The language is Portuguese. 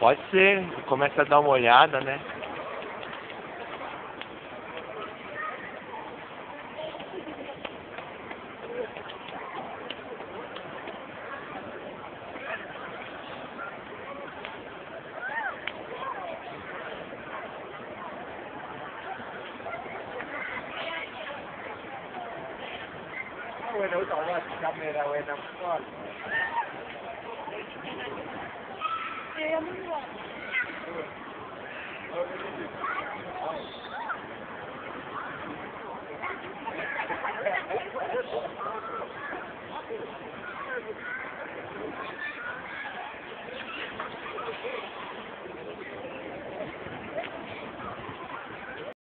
Pode ser, começa a dar uma olhada, né? Bueno, toma cámara, buena. Yağmur var. Evet.